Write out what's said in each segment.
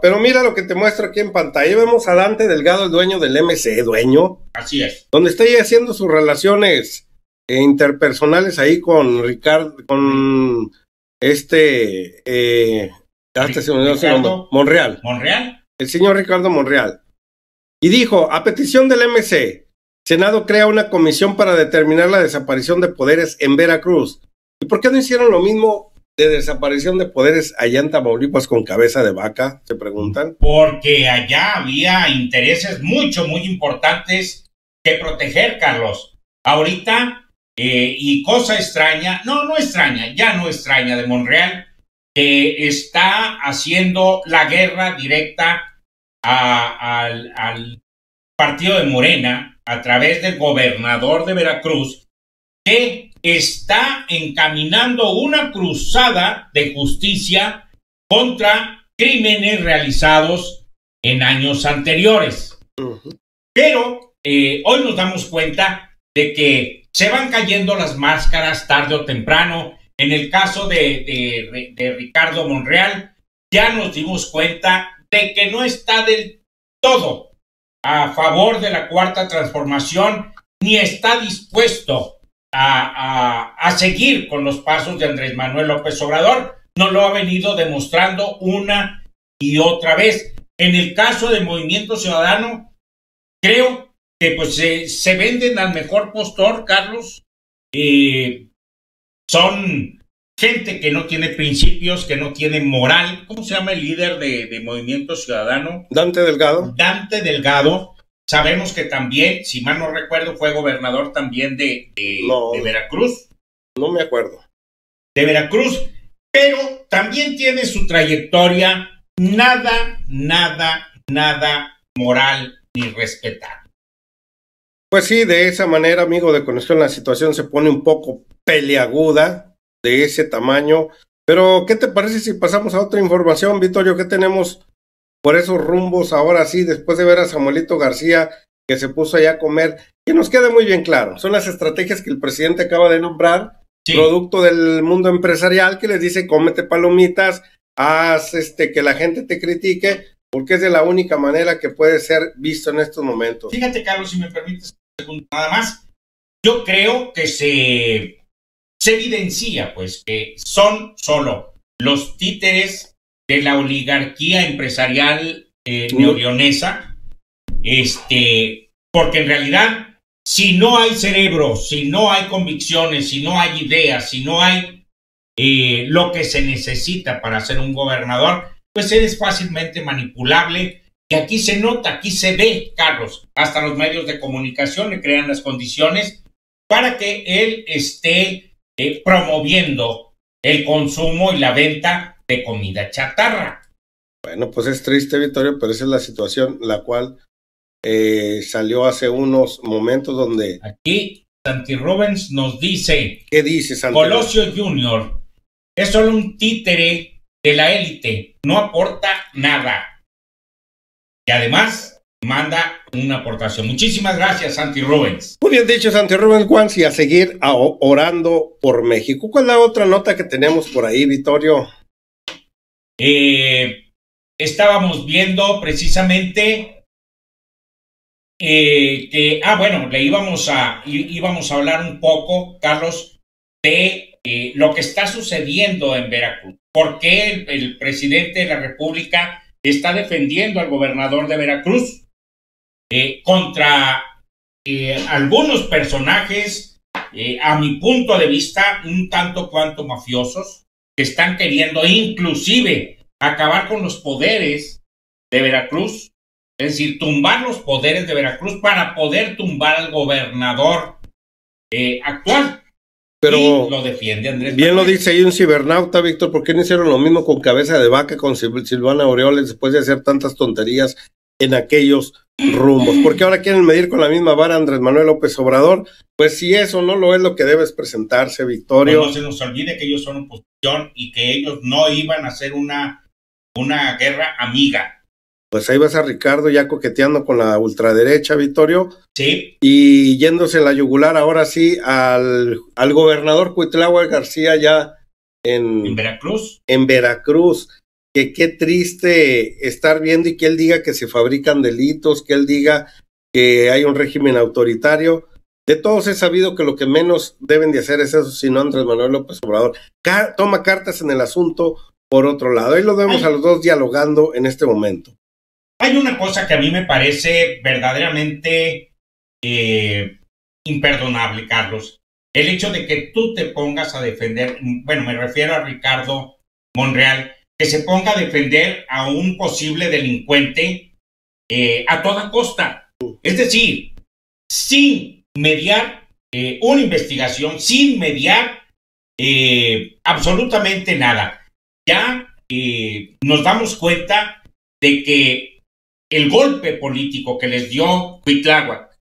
Pero mira lo que te muestro aquí en pantalla. Vemos a Dante Delgado, el dueño del MC, dueño. Así es. Donde está ahí haciendo sus relaciones eh, interpersonales ahí con Ricardo, con este, eh, hasta se me su nombre, Ricardo. Monreal. Monreal. el señor Ricardo Monreal. Y dijo, a petición del MC, Senado crea una comisión para determinar la desaparición de poderes en Veracruz. ¿Y por qué no hicieron lo mismo de desaparición de poderes allá en Tamaulipas con cabeza de vaca? Se preguntan. Porque allá había intereses mucho, muy importantes que proteger, Carlos. Ahorita, eh, y cosa extraña, no, no extraña, ya no extraña de Monreal, que está haciendo la guerra directa al, al partido de Morena a través del gobernador de Veracruz, que está encaminando una cruzada de justicia contra crímenes realizados en años anteriores. Pero eh, hoy nos damos cuenta de que se van cayendo las máscaras tarde o temprano. En el caso de, de- de Ricardo Monreal, ya nos dimos cuenta de que no está del todo a favor de la cuarta transformación, ni está dispuesto a, a- a seguir con los pasos de Andrés Manuel López Obrador. Nos lo ha venido demostrando una y otra vez. En el caso del Movimiento Ciudadano, creo que pues se, se venden al mejor postor, Carlos. Eh, son gente que no tiene principios, que no tiene moral. ¿Cómo se llama el líder de, de Movimiento Ciudadano? Dante Delgado. Dante Delgado. Sabemos que también, si mal no recuerdo, fue gobernador también de, de- No. de Veracruz. No me acuerdo. De Veracruz. Pero también tiene su trayectoria nada, nada, nada moral ni respetable. Pues sí, de esa manera, amigo de conexión, la situación se pone un poco peleaguda de ese tamaño. Pero, ¿qué te parece si pasamos a otra información, Vittorio? ¿Qué tenemos por esos rumbos ahora sí, después de ver a Samuelito García que se puso allá a comer? Que nos quede muy bien claro, son las estrategias que el presidente acaba de nombrar, Sí, producto del mundo empresarial, que les dice, cómete palomitas, haz este, que la gente te critique, porque es de la única manera que puede ser visto en estos momentos. Fíjate, Carlos, si me permites un segundo nada más. Yo creo que se, se evidencia, pues, que son solo los títeres de la oligarquía empresarial eh, neoleonesa, este, porque en realidad, si no hay cerebro, si no hay convicciones, si no hay ideas, si no hay eh, lo que se necesita para ser un gobernador, pues eres fácilmente manipulable. Y aquí se nota, aquí se ve, Carlos, hasta los medios de comunicación le crean las condiciones para que él esté eh, promoviendo el consumo y la venta de comida chatarra. Bueno, pues es triste, Vittorio, pero esa es la situación la cual eh, salió hace unos momentos donde... Aquí Santi Rubens nos dice, ¿Qué dices, Santiago? Colosio Junior es solo un títere de la élite, no aporta nada. Y además manda una aportación. Muchísimas gracias, Santi Rubens. Muy bien dicho, Santi Rubén Juan, y a seguir a- orando por México. ¿Cuál es la otra nota que tenemos por ahí, Vittorio? Eh, estábamos viendo precisamente eh, que, ah, bueno, le íbamos a, íbamos a hablar un poco, Carlos, de eh, lo que está sucediendo en Veracruz. ¿Por qué el, el presidente de la República está defendiendo al gobernador de Veracruz contra algunos personajes, a mi punto de vista, un tanto cuanto mafiosos, que están queriendo inclusive acabar con los poderes de Veracruz, es decir, tumbar los poderes de Veracruz para poder tumbar al gobernador eh, actual. Pero Y lo defiende Andrés. bien lo dice ahí un cibernauta, Víctor, ¿por qué no hicieron lo mismo con Cabeza de Vaca, con Sil- Silvana Aureoles, después de hacer tantas tonterías en aquellos rumbos? Porque ahora quieren medir con la misma vara Andrés Manuel López Obrador. Pues si eso no lo es lo que debes presentarse, Pues Victorio. no se nos olvide que ellos son oposición y que ellos no iban a hacer una, una guerra amiga. Pues ahí vas a Ricardo ya coqueteando con la ultraderecha, Vittorio. Sí, y yéndose la yugular ahora sí al, al gobernador Cuitláhuac García ya en en, Veracruz. en Veracruz. Que qué triste estar viendo y que él diga que se fabrican delitos, que él diga que hay un régimen autoritario. De todos he sabido que lo que menos deben de hacer es eso, sino Andrés Manuel López Obrador. toma cartas en el asunto por otro lado. Ahí lo vemos a los dos dialogando en este momento. Hay una cosa que a mí me parece verdaderamente eh, imperdonable, Carlos. El hecho de que tú te pongas a defender, bueno, me refiero a Ricardo Monreal, que se ponga a defender a un posible delincuente eh, a toda costa. Es decir, sin mediar eh, una investigación, sin mediar eh, absolutamente nada. Ya nos damos cuenta de que el golpe político que les dio Cuitláhuac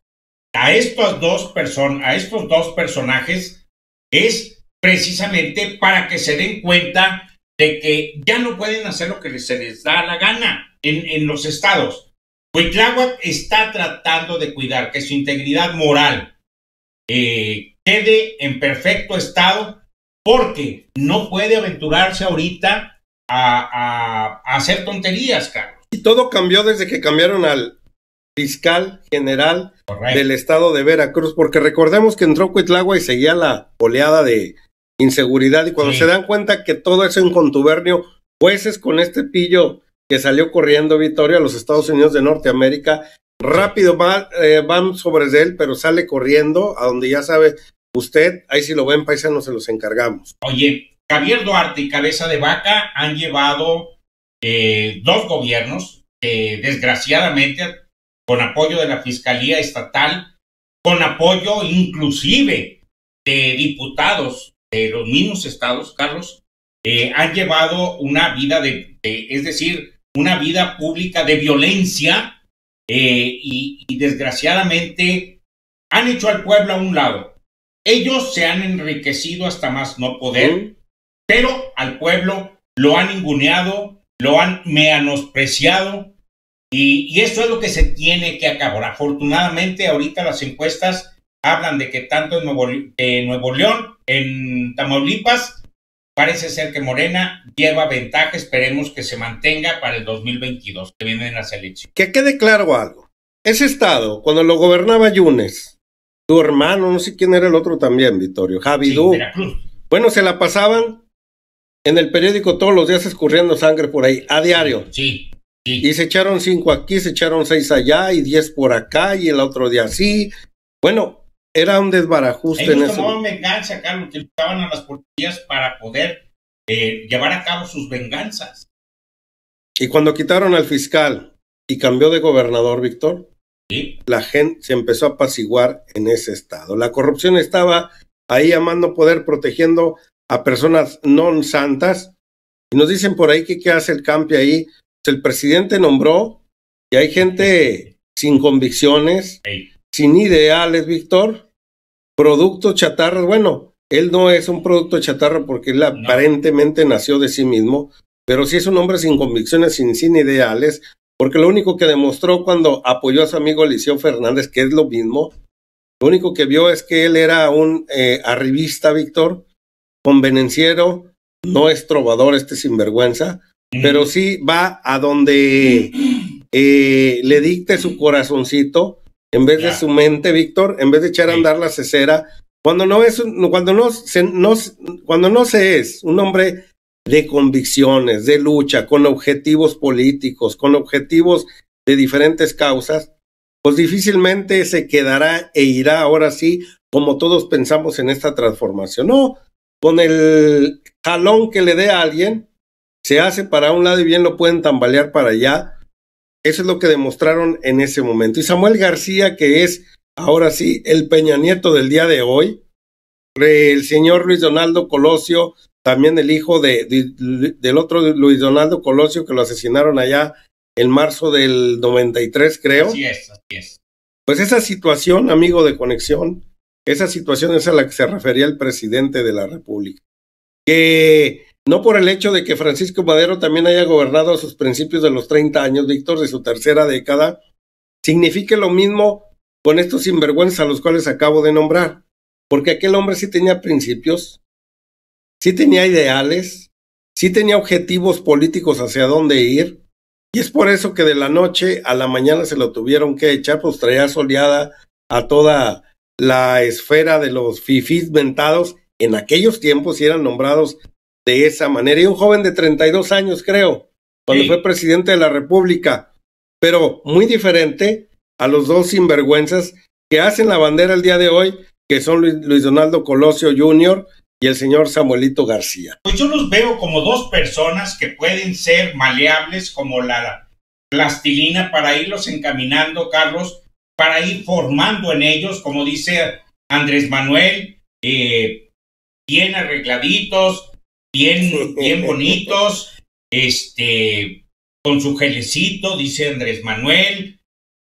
a estos dos personas, a estos dos personajes es precisamente para que se den cuenta de que ya no pueden hacer lo que se les da la gana en, los estados. Huitláhuac está tratando de cuidar que su integridad moral eh, quede en perfecto estado porque no puede aventurarse ahorita a, hacer tonterías, Carlos. Y todo cambió desde que cambiaron al fiscal general del estado de Veracruz, porque recordemos que entró Cuitlagua y seguía la oleada de inseguridad y cuando se dan cuenta que todo es en contubernio, jueces con este pillo que salió corriendo Vittorio a los Estados Unidos de Norteamérica, rápido eh, van sobre él, pero sale corriendo a donde ya sabe usted, ahí si lo ven paisano se los encargamos. Oye, Javier Duarte y Cabeza de Vaca han llevado eh, dos gobiernos que desgraciadamente con apoyo de la Fiscalía Estatal, con apoyo inclusive de diputados de los mismos estados, Carlos, eh, han llevado una vida de, es decir, una vida pública de violencia eh, y, desgraciadamente han hecho al pueblo a un lado. Ellos se han enriquecido hasta más no poder, pero al pueblo lo han inguneado, lo han menospreciado y, y, eso es lo que se tiene que acabar. Afortunadamente ahorita las encuestas hablan de que tanto en Nuevo, León, en Tamaulipas, parece ser que Morena lleva ventaja, esperemos que se mantenga para el 2022, que vienen las elecciones. Que quede claro algo, ese estado, cuando lo gobernaba Yunes, tu hermano, no sé quién era el otro también, Vittorio, Javidú, bueno, se la pasaban en el periódico todos los días escurriendo sangre por ahí, a diario. Sí. Sí. Y se echaron cinco aquí, se echaron seis allá y diez por acá y el otro día así. Bueno, era un desbarajuste Ellos en tomaban venganza, Carlos, utilizaban a las policías para poder eh, llevar a cabo sus venganzas. Y cuando quitaron al fiscal y cambió de gobernador, Víctor, la gente se empezó a apaciguar en ese estado. La corrupción estaba ahí amando poder, protegiendo a personas no santas. Y nos dicen por ahí que qué hace el campi ahí. Pues el presidente nombró y hay gente sin convicciones, sin ideales, Víctor, productos chatarras, bueno, él no es un producto chatarra porque él aparentemente nació de sí mismo, pero sí es un hombre sin convicciones, sin, sin ideales, porque lo único que demostró cuando apoyó a su amigo Eliseo Fernández, que es lo mismo, lo único que vio es que él era un eh, arribista, Víctor, convenenciero, no es trovador este sinvergüenza, pero sí va a donde eh, le dicte su corazoncito en vez de su mente, Víctor, en vez de echar a andar la cesera, cuando no es, cuando no se, no, cuando no se es un hombre de convicciones, de lucha, con objetivos políticos, con objetivos de diferentes causas, pues difícilmente se quedará e irá ahora sí, como todos pensamos en esta transformación. No, con el jalón que le dé a alguien, se hace para un lado y bien lo pueden tambalear para allá, eso es lo que demostraron en ese momento. Y Samuel García, que es ahora sí el Peña Nieto del día de hoy, el señor Luis Donaldo Colosio, también el hijo de, del otro Luis Donaldo Colosio que lo asesinaron allá en marzo del 93, creo. Así es, así es. Pues esa situación, amigo de conexión, esa situación es a la que se refería el presidente de la República. Que no por el hecho de que Francisco Madero también haya gobernado a sus principios de los 30 años, Víctor, de su tercera década, signifique lo mismo con estos sinvergüenzas a los cuales acabo de nombrar. Porque aquel hombre sí tenía principios, sí tenía ideales, sí tenía objetivos políticos hacia dónde ir, y es por eso que de la noche a la mañana se lo tuvieron que echar, pues traía soleada a toda la esfera de los fifís mentados en aquellos tiempos y eran nombrados de esa manera. Y un joven de 32 años, creo, cuando fue presidente de la República, pero muy diferente a los dos sinvergüenzas que hacen la bandera el día de hoy, que son Luis, Donaldo Colosio Jr. y el señor Samuelito García. Pues yo los veo como dos personas que pueden ser maleables como la plastilina para irlos encaminando, Carlos, para ir formando en ellos, como dice Andrés Manuel, eh, bien arregladitos, bien, bien bonitos, este, con su gelecito, dice Andrés Manuel,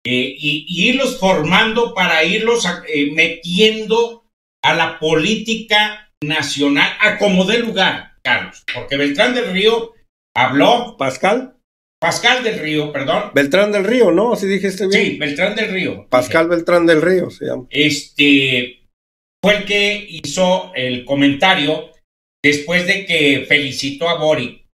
eh, y, irlos formando para irlos eh, metiendo a la política nacional a como dé lugar, Carlos, porque Beltrán del Río habló. Pascal. Pascal del Río, perdón. Beltrán del Río, ¿no? Así dijiste bien. Sí, Beltrán del Río. Pascal Beltrán del Río se llama. Este fue el que hizo el comentario después de que felicitó a Boric,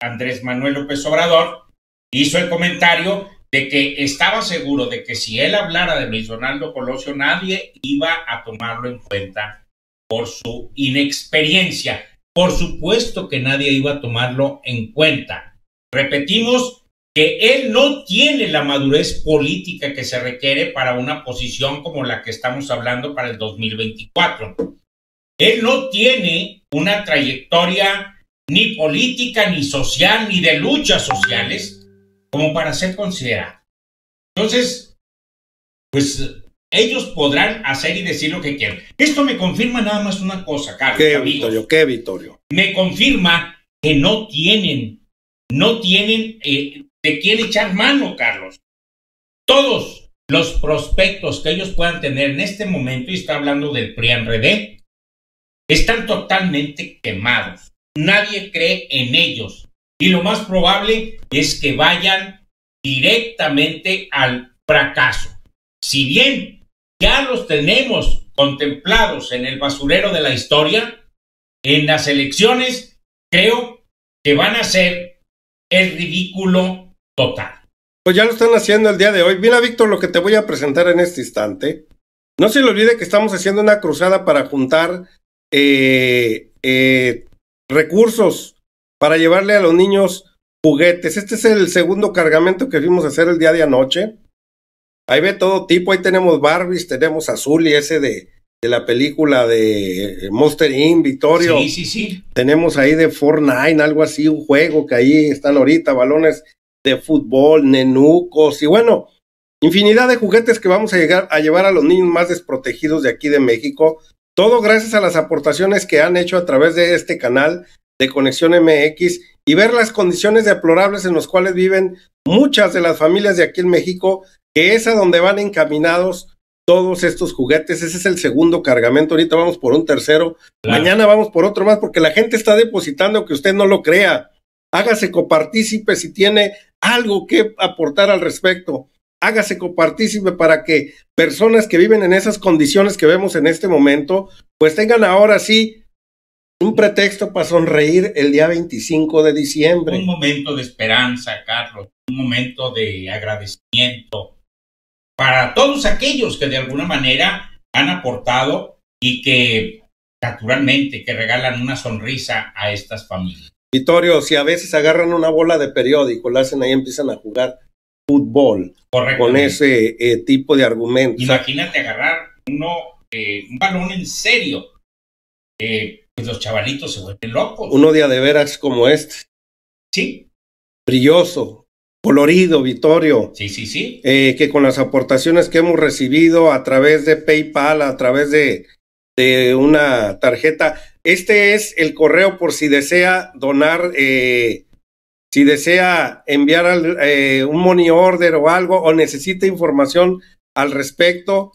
Andrés Manuel López Obrador, hizo el comentario de que estaba seguro de que si él hablara de Luis Donaldo Colosio, nadie iba a tomarlo en cuenta por su inexperiencia. Por supuesto que nadie iba a tomarlo en cuenta Repetimos que él no tiene la madurez política que se requiere para una posición como la que estamos hablando para el 2024. Él no tiene una trayectoria ni política, ni social, ni de luchas sociales como para ser considerado. Entonces, pues ellos podrán hacer y decir lo que quieran. Esto me confirma nada más una cosa, Carlos. ¿Qué, Vittorio? ¿Qué, Vittorio? Me confirma que no tienen no tienen eh, de quién echar mano, Carlos. Todos los prospectos que ellos puedan tener en este momento, y está hablando del PRIAN-RD, están totalmente quemados. Nadie cree en ellos. Y lo más probable es que vayan directamente al fracaso. Si bien ya los tenemos contemplados en el basurero de la historia, en las elecciones creo que van a ser es ridículo total. Pues ya lo están haciendo el día de hoy. Mira, Víctor, lo que te voy a presentar en este instante. No se le olvide que estamos haciendo una cruzada para juntar eh, eh, recursos para llevarle a los niños juguetes. Este es el segundo cargamento que fuimos a hacer el día de anoche. Ahí ve todo tipo. Ahí tenemos Barbies, tenemos Azul y ese de, de la película de Monster Inc., Vittorio. Sí, sí, sí. Tenemos ahí de Fortnite, algo así, un juego que ahí están ahorita, balones de fútbol, nenucos y bueno, infinidad de juguetes que vamos a llegar a llevar a los niños más desprotegidos de aquí de México. Todo gracias a las aportaciones que han hecho a través de este canal de Conexión MX y ver las condiciones deplorables en las cuales viven muchas de las familias de aquí en México, que es a donde van encaminados todos estos juguetes. Ese es el segundo cargamento. Ahorita vamos por un tercero. Mañana vamos por otro más porque la gente está depositando que usted no lo crea. Hágase copartícipe si tiene algo que aportar al respecto. Hágase copartícipe para que personas que viven en esas condiciones que vemos en este momento, pues tengan ahora sí un pretexto para sonreír el día 25 de diciembre. Un momento de esperanza, Carlos, un momento de agradecimiento, para todos aquellos que de alguna manera han aportado y que naturalmente que regalan una sonrisa a estas familias. Vittorio, si a veces agarran una bola de periódico, la hacen ahí, empiezan a jugar fútbol con ese eh, tipo de argumentos. Imagínate agarrar uno, eh, un balón en serio. Eh, pues los chavalitos se vuelven locos. Uno de veras como este. Sí. Brilloso, colorido, Vittorio. Sí, sí, sí. Eh, que con las aportaciones que hemos recibido a través de PayPal, a través de, de una tarjeta, este es el correo por si desea donar, eh, si desea enviar eh, un money order o algo, o necesita información al respecto.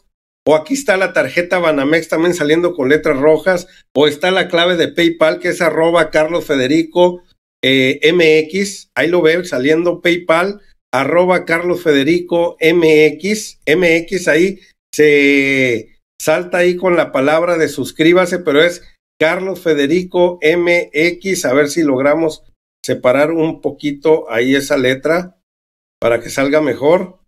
O aquí está la tarjeta Banamex también saliendo con letras rojas, o está la clave de PayPal que es arroba Carlos Federico eh, MX, ahí lo veo saliendo PayPal, arroba Carlos Federico MX, MX ahí se salta ahí con la palabra de suscríbase, pero es Carlos Federico MX, a ver si logramos separar un poquito ahí esa letra para que salga mejor.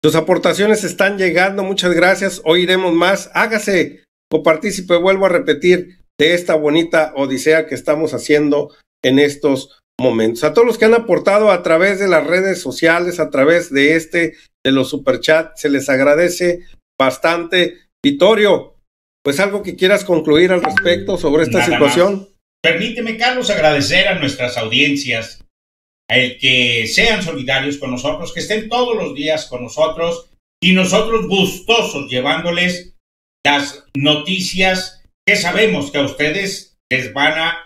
Sus aportaciones están llegando, muchas gracias. Hoy iremos más. Hágase copartícipe, vuelvo a repetir, de esta bonita odisea que estamos haciendo en estos momentos. A todos los que han aportado a través de las redes sociales, a través de este, de los superchats, se les agradece bastante. Vitorio, pues algo que quieras concluir al respecto sobre esta situación. Permíteme, Carlos, agradecer a nuestras audiencias, el que sean solidarios con nosotros, que estén todos los días con nosotros y nosotros gustosos llevándoles las noticias que sabemos que a ustedes les van a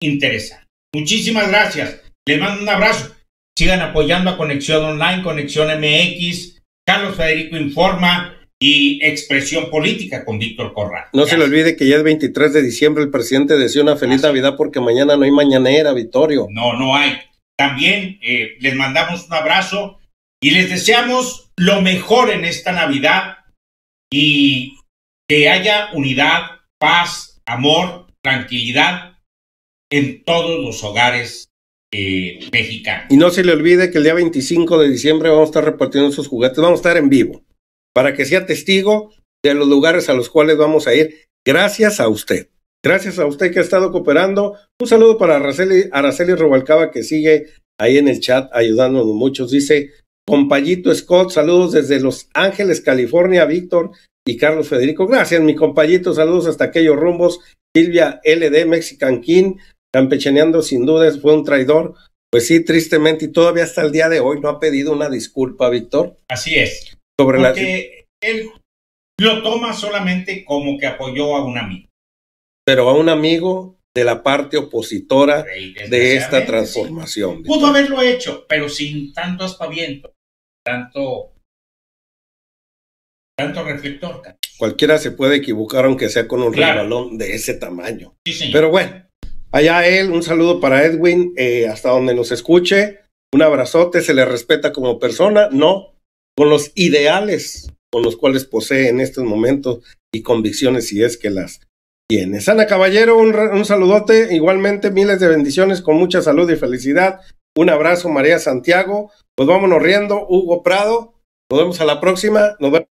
interesar. Muchísimas gracias. Les mando un abrazo. Sigan apoyando a Conexión Online, Conexión MX, Carlos Federico Informa y Expresión Política con Víctor Corral. No se le olvide que ya es 23 de diciembre, el presidente decía una feliz Navidad porque mañana no hay mañanera, Vittorio. No, no hay. También eh, les mandamos un abrazo y les deseamos lo mejor en esta Navidad y que haya unidad, paz, amor, tranquilidad en todos los hogares eh, mexicanos. Y no se le olvide que el día 25 de diciembre vamos a estar repartiendo sus juguetes, vamos a estar en vivo, para que sea testigo de los lugares a los cuales vamos a ir, gracias a usted. Gracias a usted que ha estado cooperando. Un saludo para Araceli, Araceli Robalcaba que sigue ahí en el chat ayudándonos muchos. Dice, compayito Scott, saludos desde Los Ángeles, California, Víctor y Carlos Federico. Gracias, mi compayito, saludos hasta aquellos rumbos. Silvia LD, Mexican King, campechaneando sin dudas, fue un traidor. Pues sí, tristemente, y todavía hasta el día de hoy no ha pedido una disculpa, Víctor. Así es. Sobre Porque él lo toma solamente como que apoyó a un amigo pero a un amigo de la parte opositora de esta transformación. Pudo haberlo hecho, pero sin tanto aspaviento, tanto, tanto reflector. Cualquiera se puede equivocar aunque sea con un balón de ese tamaño. Pero bueno, allá él, un saludo para Edwin, eh, hasta donde nos escuche, un abrazote, se le respeta como persona, no, con los ideales con los cuales posee en estos momentos y convicciones si es que las tienes. Ana Caballero, un, saludote, igualmente miles de bendiciones con mucha salud y felicidad. Un abrazo, María Santiago. Pues vámonos riendo, Hugo Prado. Nos vemos a la próxima. Nos vemos.